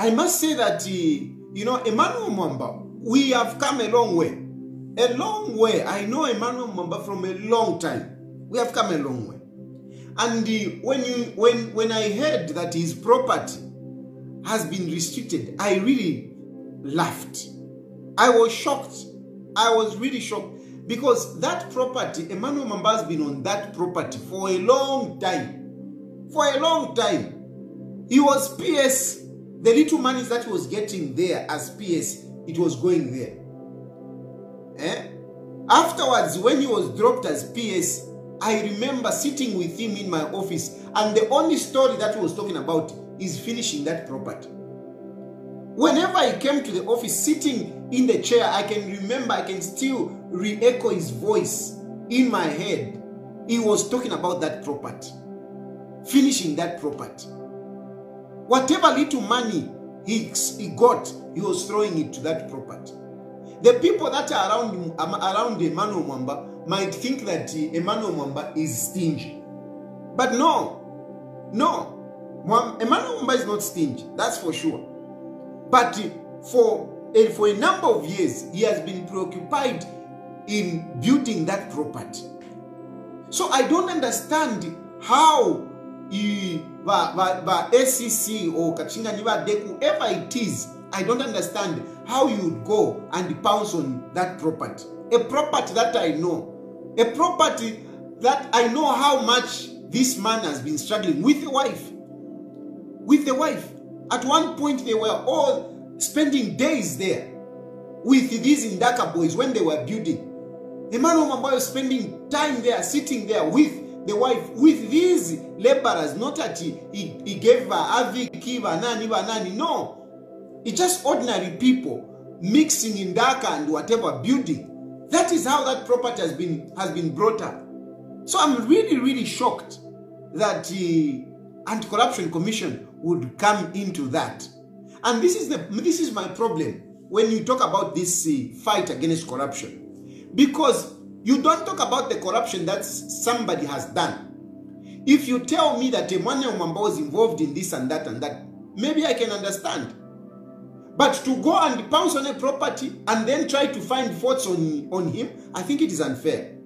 I must say that, uh, you know, Emmanuel Mwamba, we have come a long way. A long way. I know Emmanuel Mwamba from a long time. We have come a long way. And uh, when you when when I heard that his property has been restricted, I really laughed. I was shocked. I was really shocked because that property, Emmanuel Mwamba has been on that property for a long time. For a long time. He was PS. The little money that he was getting there as PS, it was going there. Eh? Afterwards, when he was dropped as PS, I remember sitting with him in my office, and the only story that he was talking about is finishing that property. Whenever I came to the office, sitting in the chair, I can remember, I can still re echo his voice in my head. He was talking about that property, finishing that property. Whatever little money he, he got, he was throwing it to that property. The people that are around him, um, around Emmanuel Mwamba might think that uh, Emmanuel Mwamba is stingy. But no, no. Emmanuel Mwamba is not stingy, that's for sure. But uh, for, uh, for a number of years, he has been preoccupied in building that property. So I don't understand how i- va, va, va ACC or Kachinga Niva Deku, whoever it is, I don't understand how you would go and pounce on that property. A property that I know. A property that I know how much this man has been struggling with a wife. With a wife. At one point, they were all spending days there with these Indaka boys when they were building. Emmanuel Mwamba was spending time there, sitting there with the wife, with these laborers, not that he, he, gave her Aviki, Vanani, Vanani. No. It's just ordinary people mixing in Dhaka and whatever building. That is how that property has been has been brought up. So I'm really, really shocked that the Anti-Corruption Commission would come into that. And this is the this is my problem when you talk about this uh, fight against corruption, because you don't talk about the corruption that somebody has done. If you tell me that Emmanuel Mwamba was involved in this and that and that, maybe I can understand. But to go and pounce on a property and then try to find faults on, on him, I think it is unfair.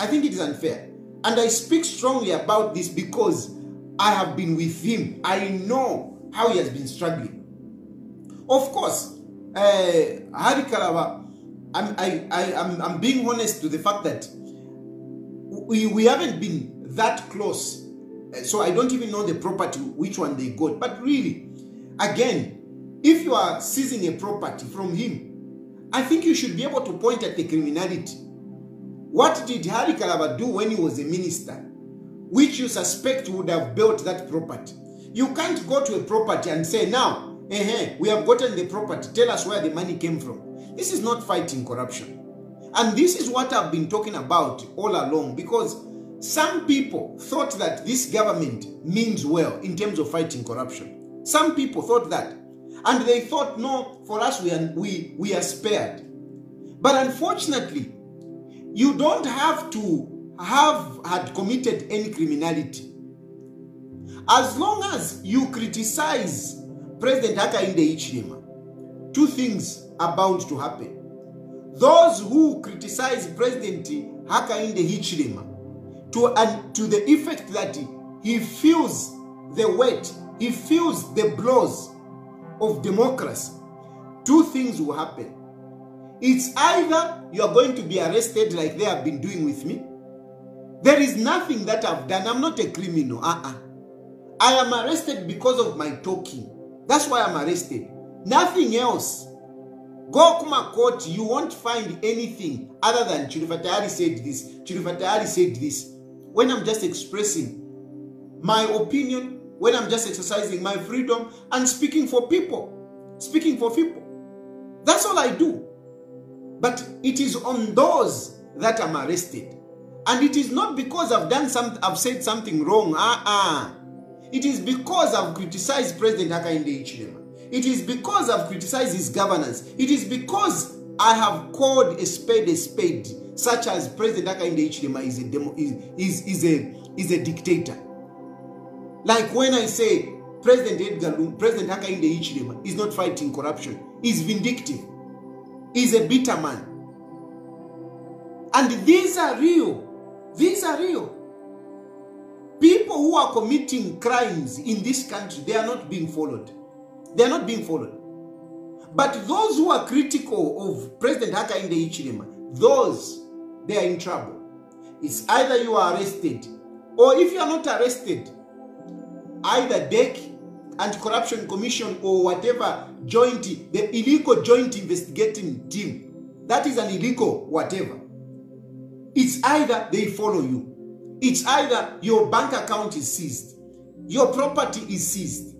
I think it is unfair. And I speak strongly about this because I have been with him. I know how he has been struggling. Of course, uh, Harry Kalaba, I'm, I, I, I'm, I'm being honest to the fact that we, we haven't been that close. So I don't even know the property, which one they got. But really, again, if you are seizing a property from him, I think you should be able to point at the criminality. What did Harry Kalaba do when he was a minister, which you suspect would have built that property? You can't go to a property and say, now, eh, we have gotten the property, tell us where the money came from. This is not fighting corruption. And this is what I've been talking about all along because some people thought that this government means well in terms of fighting corruption. Some people thought that. And they thought, no, for us, we are, we, we are spared. But unfortunately, you don't have to have had committed any criminality. As long as you criticize President Hakainde Hichilema, two things are bound to happen. Those who criticize President Hakainde Hichilema to, to the effect that he feels the weight, he feels the blows of democracy, two things will happen. It's either you are going to be arrested like they have been doing with me. There is nothing that I've done. I'm not a criminal. Uh-uh. I am arrested because of my talking. That's why I'm arrested. Nothing else. Go Kuma court, you won't find anything other than Chilufya Tayali said this, Chilufya Tayali said this. When I'm just expressing my opinion, when I'm just exercising my freedom and speaking for people, speaking for people. That's all I do. But it is on those that I'm arrested. And it is not because I've done some, I've said something wrong. Uh-uh. It is because I've criticized President Hakainde Hichilema. It is because I've criticized his governance. It is because I have called a spade a spade, such as President Hakainde Hichilema is a demo, is, is, is a is a dictator. Like when I say President Edgar Lungu, President Hakainde Hichilema is not fighting corruption. He's vindictive. He's a bitter man. And these are real. These are real. People who are committing crimes in this country, they are not being followed. They are not being followed. But those who are critical of President Hakainde Hichilema, those, they are in trouble. It's either you are arrested, or if you are not arrested, either DEC, Anti-Corruption Commission, or whatever joint, the illegal joint investigating team, that is an illegal whatever. It's either they follow you. It's either your bank account is seized. Your property is seized.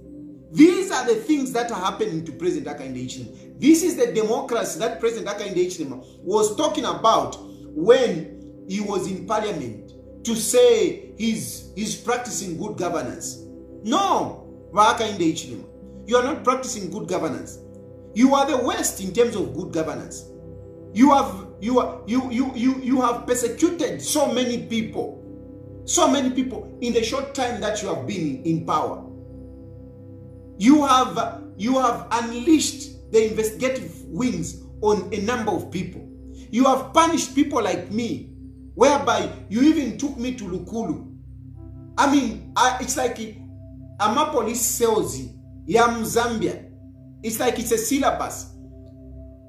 These are the things that are happening to President Hichilema. This is the democracy that President Hichilema was talking about when he was in parliament to say he's, he's practicing good governance. No, Hichilema, you are not practicing good governance. You are the worst in terms of good governance. You have you are you you you you have persecuted so many people, so many people in the short time that you have been in power. You have you have unleashed the investigative wings on a number of people. You have punished people like me, whereby you even took me to Lukulu. I mean, I, it's like I'm a police cells Yam Zambia. It's like it's a syllabus.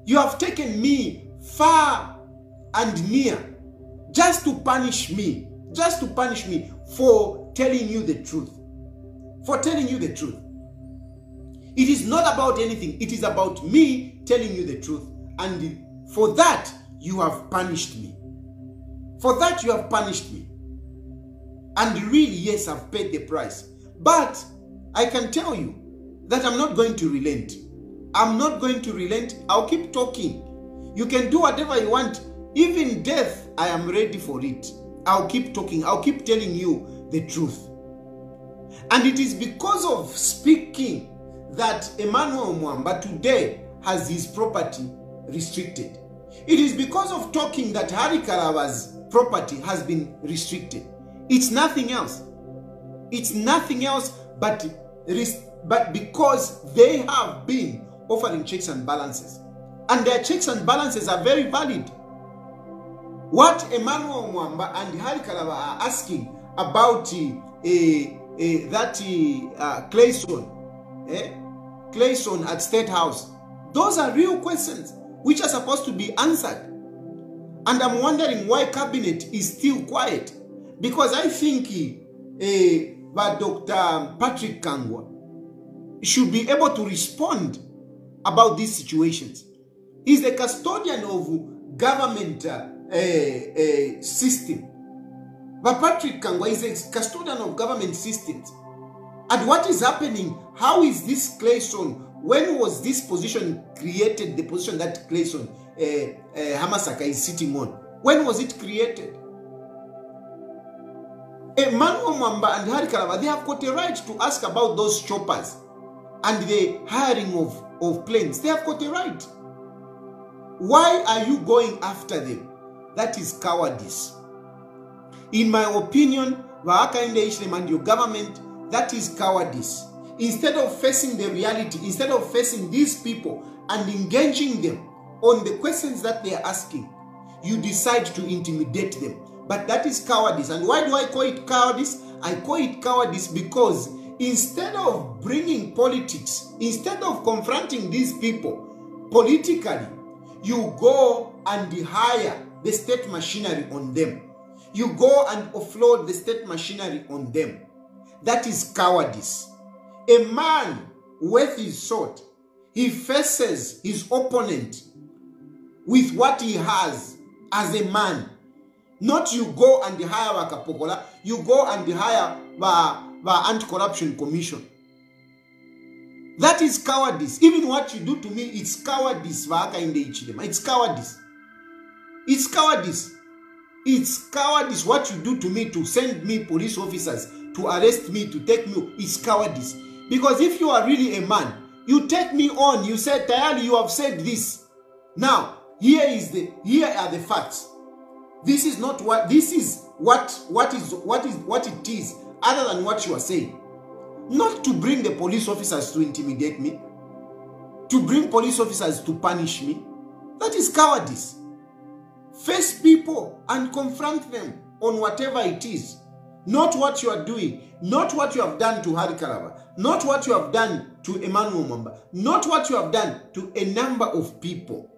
You have taken me far and near just to punish me, just to punish me for telling you the truth. For telling you the truth. It is not about anything, it is about me telling you the truth. And for that, you have punished me. For that, you have punished me. And really, yes, I've paid the price. But I can tell you that I'm not going to relent. I'm not going to relent. I'll keep talking. You can do whatever you want. Even death, I am ready for it. I'll keep talking. I'll keep telling you the truth. And it is because of speaking that Emmanuel Mwamba today has his property restricted. It is because of talking that Harry Kalaba's property has been restricted. It's nothing else. It's nothing else but, but because they have been offering checks and balances. And their checks and balances are very valid. What Emmanuel Mwamba and Harry Kalaba are asking about uh, uh, that uh, Clayson, eh? Clayson at State House, those are real questions which are supposed to be answered. And I'm wondering why cabinet is still quiet. Because I think uh, that Dr. Patrick Kangwa should be able to respond about these situations. He's the custodian of government uh, uh, system. But Patrick Kangwa is a custodian of government systems. And what is happening? How is this Clayson? When was this position created? The position that Clayson uh, uh, Hamasaka is sitting on. When was it created? Emmanuel Mwamba and Harry Kalaba, they have got a right to ask about those choppers and the hiring of, of planes. They have got a right. Why are you going after them? That is cowardice. In my opinion, Hakainde Hichilema and your government, that is cowardice. Instead of facing the reality, instead of facing these people and engaging them on the questions that they are asking, you decide to intimidate them. But that is cowardice. And why do I call it cowardice? I call it cowardice because instead of bringing politics, instead of confronting these people politically, you go and hire the state machinery on them. You go and offload the state machinery on them. That is cowardice. A man worth his salt, he faces his opponent with what he has as a man. Not you go and hire a Wakapokola, you go and hire the, the Anti-Corruption Commission. That is cowardice. Even what you do to me, it's cowardice. It's cowardice. It's cowardice. It's cowardice what you do to me to send me police officers to arrest me, to take me. is cowardice. Because if you are really a man, you take me on. You said, Tayali, you have said this. Now, here is the here are the facts. This is not what this is what what is what is what it is other than what you are saying. not to bring the police officers to intimidate me, to bring police officers to punish me. That is cowardice. Face people and confront them on whatever it is. Not what you are doing, not what you have done to Harry Kalaba, not what you have done to Emmanuel Mwamba, not what you have done to a number of people.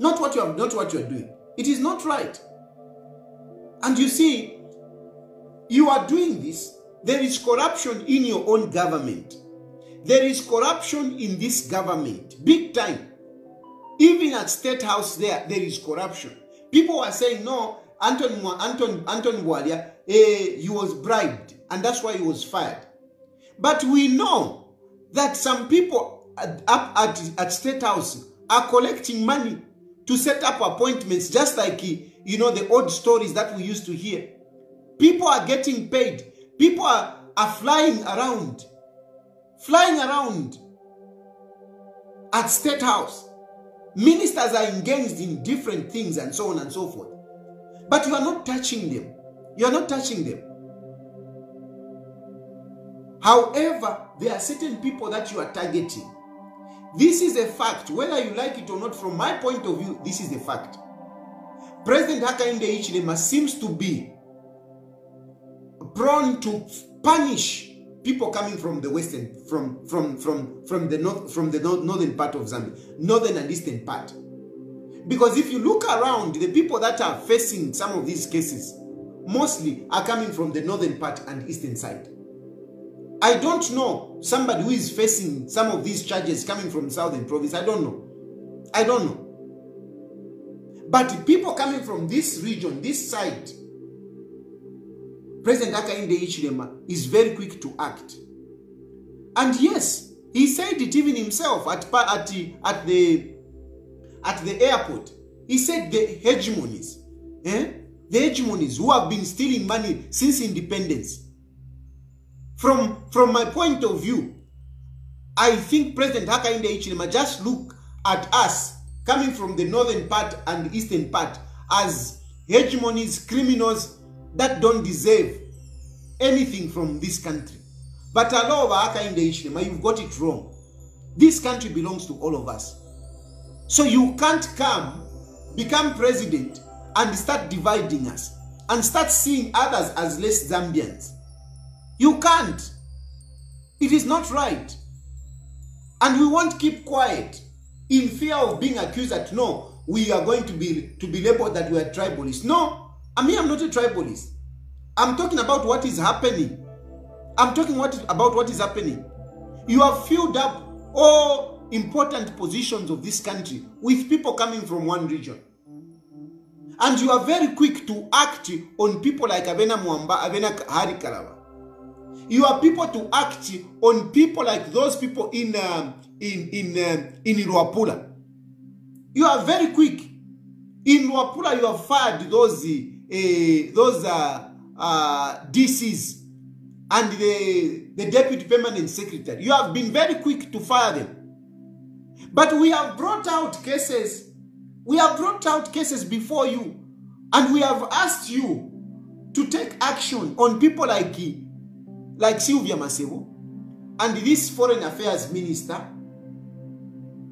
Not what you have, not what you are doing. It is not right. And you see, you are doing this. There is corruption in your own government. There is corruption in this government, big time. Even at State House, there there is corruption. People are saying no. Anton Anton Anton Bwalya, eh, he was bribed, and that's why he was fired. But we know that some people at, up at, at State House are collecting money to set up appointments, just like you know the old stories that we used to hear. People are getting paid. People are, are flying around, flying around at State House. Ministers are engaged in different things and so on and so forth. But you are not touching them. You are not touching them. However, there are certain people that you are targeting. This is a fact. Whether you like it or not, from my point of view, this is a fact. President Hakainde Hichilema seems to be prone to punish people coming from the western, from from from from the north, from the northern part of Zambia, northern and eastern part. Because if you look around, the people that are facing some of these cases mostly are coming from the northern part and eastern side. I don't know somebody who is facing some of these charges coming from southern province. I don't know. I don't know. But people coming from this region, this side, President Hakainde Hichilema is very quick to act. And yes, he said it even himself at, at, at, the, at the airport. He said the hegemonies, eh? the hegemonies who have been stealing money since independence. From, from my point of view, I think President Hakainde Hichilema just look at us coming from the northern part and eastern part as hegemonies, criminals that don't deserve anything from this country. But Allah Hakainde Hichilema, you've got it wrong. This country belongs to all of us. So you can't come, become president, and start dividing us and start seeing others as less Zambians. You can't. It is not right. And we won't keep quiet in fear of being accused that no, we are going to be to be labeled that we are tribalists. No, I mean I'm not a tribalist. I'm talking about what is happening. I'm talking what, about what is happening. You have filled up all important positions of this country with people coming from one region. And you are very quick to act on people like Avena Mwamba, Avena Harry Kalaba. You are people to act on people like those people in um, in in um, in Luapula. You are very quick. In Luapula, you have fired those uh, those uh, uh, DCs and the the deputy permanent secretary. You have been very quick to fire them. But we have brought out cases. We have brought out cases before you, and we have asked you to take action on people like like Sylvia Masebo and this foreign affairs minister,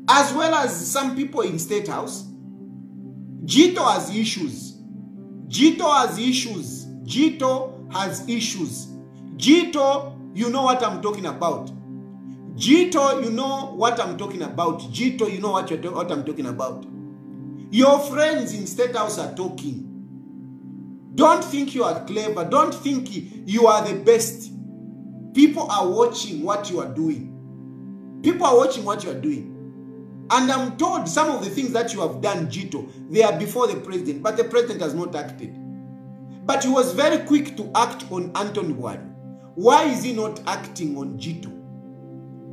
as well as some people in State House. Jito has issues. Jito has issues. Jito has issues. Jito, you know what I'm talking about. Jito, you know what I'm talking about. Jito, you know what, you're what I'm talking about. Your friends in State House are talking. Don't think you are clever. Don't think you are the best. People are watching what you are doing. People are watching what you are doing. And I'm told some of the things that you have done, Jito, they are before the president, but the president has not acted. But he was very quick to act on Anton Ward. Why is he not acting on Jito?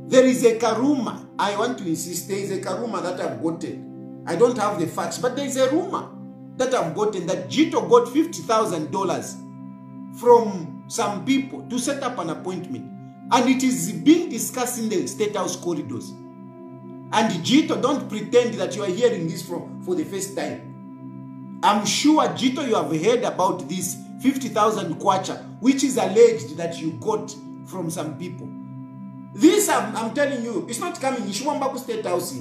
There is a karuma. I want to insist there is a karuma that I've gotten. I don't have the facts, but there is a rumor that I've gotten that Jito got $50,000 from some people to set up an appointment. And it is being discussed in the State House corridors. And Jito, don't pretend that you are hearing this from, for the first time. I'm sure, Jito, you have heard about this 50,000 kwacha, which is alleged that you got from some people. This, I'm, I'm telling you, it's not coming. Ishwambaku State House.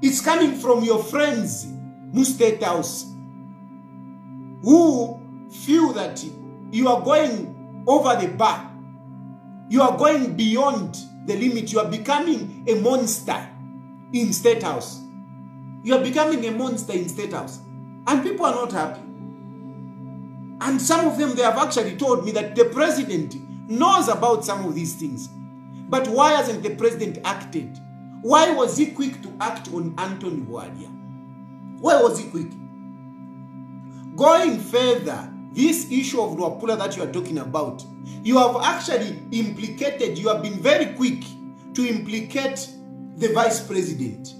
It's coming from your friends, Mu State House, who feel that you are going over the bar. You are going beyond the limit. You are becoming a monster in State House. You are becoming a monster in State House. And people are not happy. And some of them, they have actually told me that the president knows about some of these things. But why hasn't the president acted? Why was he quick to act on Anthony Bwalya? Why was he quick? Going further, this issue of Luapula that you are talking about, you have actually implicated, you have been very quick to implicate the vice president.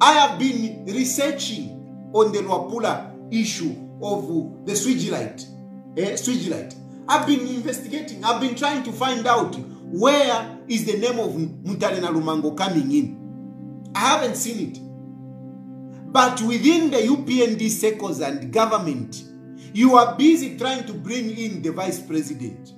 I have been researching on the Luapula issue of the Swigilite. Eh, Swigilite. I've been investigating, I've been trying to find out where is the name of Mutale Lumango coming in. I haven't seen it. But within the UPND circles and government, you are busy trying to bring in the vice president.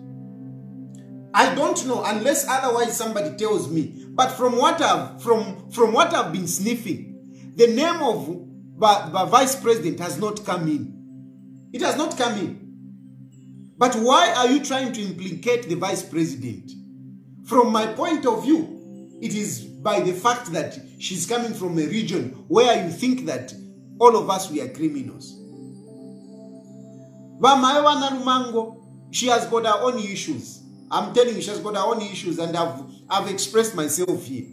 I don't know unless otherwise somebody tells me. But from what I've from from what I've been sniffing, the name of the vice president has not come in. It has not come in. But why are you trying to implicate the vice president? From my point of view, it is by the fact that she's coming from a region where you think that all of us we are criminals. Vamaiwa Nalumango, she has got her own issues. I'm telling you, she has got her own issues, and I've, I've expressed myself here.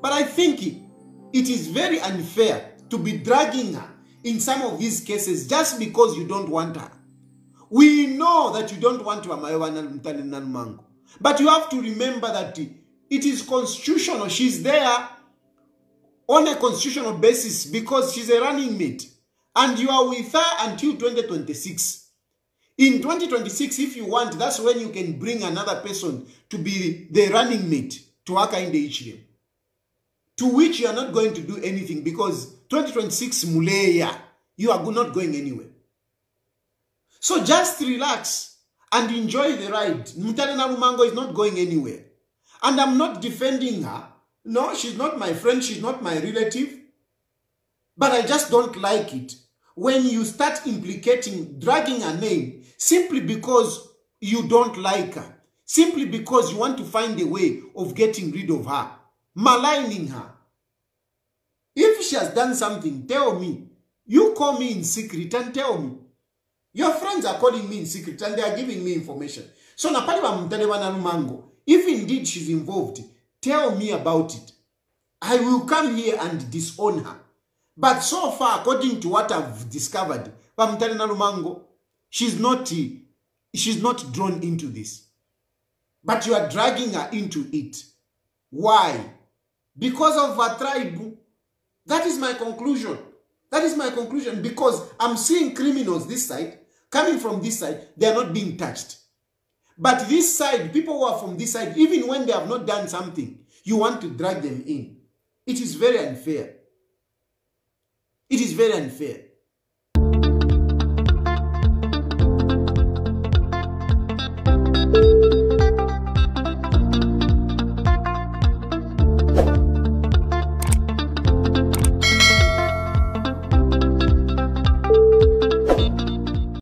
But I think it is very unfair to be dragging her in some of these cases just because you don't want her. We know that you don't want Vamaiwa Nalumango. But you have to remember that it is constitutional. She's there on a constitutional basis because she's a running mate. And you are with her until 2026. In 2026, if you want, that's when you can bring another person to be the running mate to Aka in the HDM. To which you are not going to do anything because 2026 Muleya, you are not going anywhere. So just relax and enjoy the ride. Mutale Nalumango is not going anywhere. And I'm not defending her. No, she's not my friend. She's not my relative. But I just don't like it when you start implicating, dragging her name simply because you don't like her. Simply because you want to find a way of getting rid of her. Maligning her. If she has done something, tell me. You call me in secret and tell me. Your friends are calling me in secret and they are giving me information. So napali wa mtalewana mango. If indeed she's involved, tell me about it. I will come here and disown her. But so far, according to what I've discovered, Pamtalina Lumango, she's not, she's not drawn into this. But you are dragging her into it. Why? Because of her tribe. That is my conclusion. That is my conclusion. Because I'm seeing criminals this side, coming from this side, they are not being touched. But this side, people who are from this side, even when they have not done something, you want to drag them in. It is very unfair. It is very unfair.